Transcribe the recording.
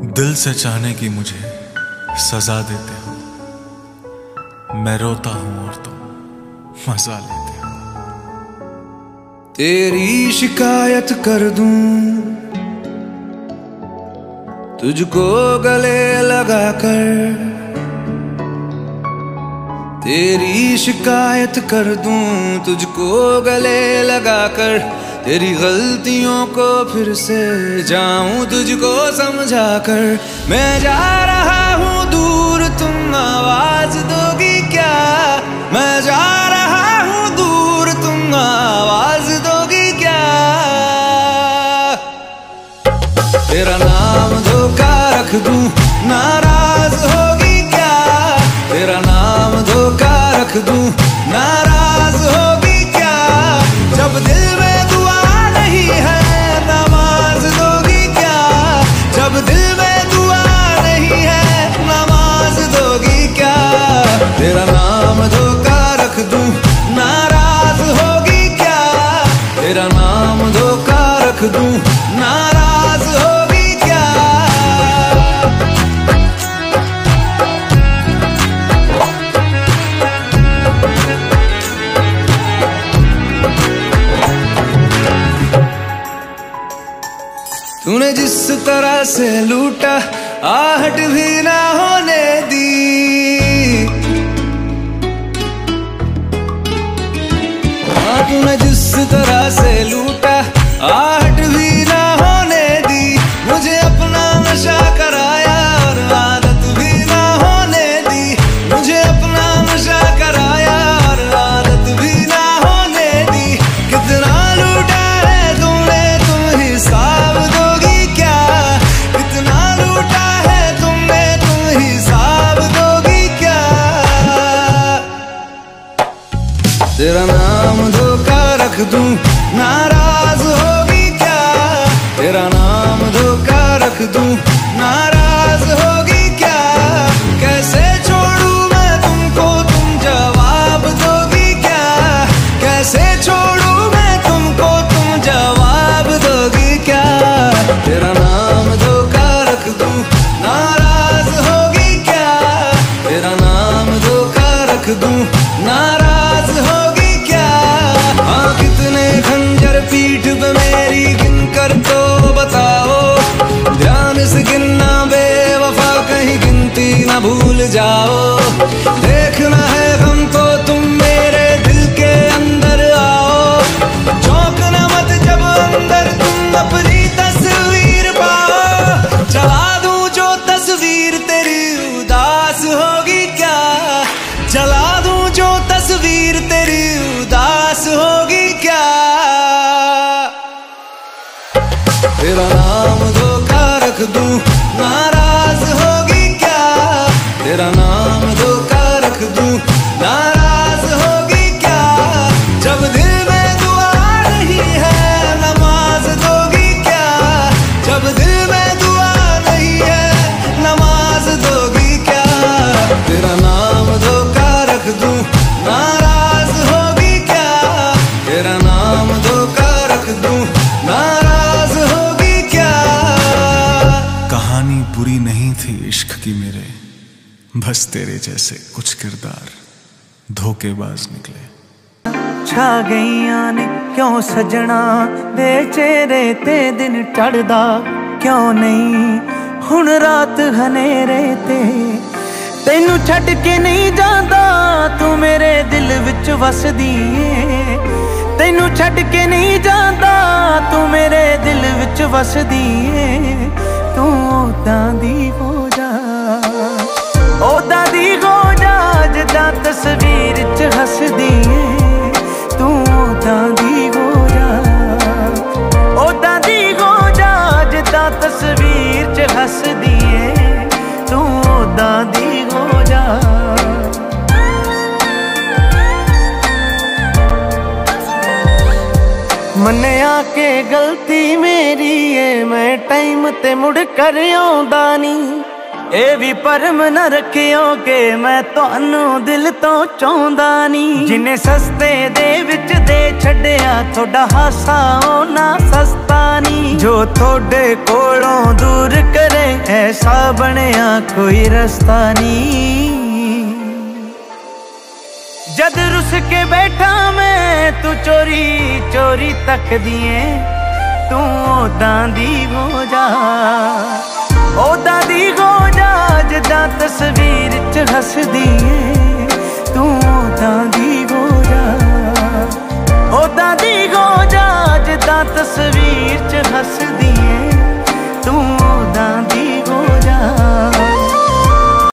दिल से चाहने की मुझे सजा देते हो। मैं रोता हूँ और तुम मज़ा लेते हो। तेरी शिकायत कर दूँ। तुझको गले लगा कर तेरी शिकायत कर दूँ, तुझको गले लगा कर तेरी गलतियों को फिर से जाऊँ, तुझको समझा कर मैं जा रहा नाराज़ होगी क्या? जब दिल में दुआ नहीं है, नमाज़ दोगी क्या? जब दिल में दुआ नहीं है, नमाज़ दोगी क्या? तेरा नाम रख दूँ, नाराज़ होगी क्या? तेरा नाम धोखा रख दूँ नाराज़ तूने जिस तरह से लूटा आहट भी ना होने दी। दूँ नाराज़ होगी क्या? तेरा नाम धोखा रख दूँ। नाराज़ होगी क्या? कैसे छोड़ू मैं तुमको? तुम जवाब दोगी क्या? कैसे छोड़ू मैं तुमको? तुम जवाब दोगी क्या? तेरा नाम धोखा रख दूँ। नाराज़ होगी क्या? तेरा नाम धोखा रख दूँ। नाराज़ होगी पीठ पे मेरी गिन कर तो बताओ। दूँ। बस तेरे जैसे कुछ किरदार धोखेबाज निकले ਛਾ ਗਈਆਂ ਨੇ ਕਿਉਂ ਸਜਣਾ ਦੇ ਚਿਹਰੇ ਤੇ ਦਿਨ ਚੜਦਾ ਕਿਉਂ ਨਹੀਂ ਹੁਣ ਰਾਤ ਹਨੇਰੇ ਤੇ ਤੈਨੂੰ ਛੱਡ ਕੇ ਨਹੀਂ ਜਾਂਦਾ ਤੂੰ ਮੇਰੇ ਦਿਲ ਵਿੱਚ ਵਸਦੀ ਏ ਤੈਨੂੰ ਛੱਡ ਕੇ ਨਹੀਂ ਜਾਂਦਾ ਤੂੰ ਮੇਰੇ ਦਿਲ ਵਿੱਚ ਵਸਦੀ ਏ ਤੂੰ ਉਦਾਂ ਦੀ ਹੋ ਤਸਵੀਰ 'ਚ ਹੱਸਦੀ ਏ। ਤੂੰ ਉਦਾਂ ਦੀ ਹੋ ਜਾ। ਉਦਾਂ ਦੀ ਹੋ ਜਾ, ਜਿੱਦਾਂ ਤਸਵੀਰ 'ਚ ਹੱਸਦੀ ਏ। ਤੂੰ ਉਦਾਂ ਦੀ ਹੋ ਜਾ। ਮੰਨਿਆ ਕਿ ਗਲਤੀ ਮੇਰੀ ਏ, ਮੈਂ ਟਾਈਮ ਤੇ ਮੁੜ ਕਰ ਆਉਂਦਾ ਨਹੀਂ ਇਹ ਵੀ ਪਰਮ ਨਾ ਰੱਖਿਓ ਕਿ ਮੈਂ ਤੁਹਾਨੂੰ ਦਿਲ ਤੋਂ ਚਾਹੁੰਦਾ ਨਹੀਂ। ਜਿਨੇ ਸਸਤੇ ਦੇ ਵਿੱਚ ਦੇ ਛੱਡਿਆ ਤੁਹਾਡਾ ਹਾਸਾ ਉਹ ਨਾ ਸਸਤਾ ਨਹੀਂ। ਜੋ ਤੁਹਾਡੇ ਕੋਲੋਂ ਦੂਰ ਕਰੇ ਐਸਾ ਬਣਿਆ ਕੋਈ ਰਸਤਾ ਨਹੀਂ। ਜਦ ਰੁਸ ਕੇ ਬੈਠਾ ਮੈਂ ਤੂੰ ਚੋਰੀ ਚੋਰੀ ਤੱਕਦੀ ਏ ਤੂੰ ਉਦਾਂ ਦੀ ਹੋ ਜਾ ਉਦਾਂ ਤਸਵੀਰ 'ਚ ਹੱਸਦੀ ਏ। ਤੂੰ ਉਦਾਂ ਦੀ ਹੋ ਜਾ। ਉਦਾਂ ਦੀ ਹੋ ਜਾ, ਜਿੱਦਾਂ ਤਸਵੀਰ 'ਚ ਹੱਸਦੀ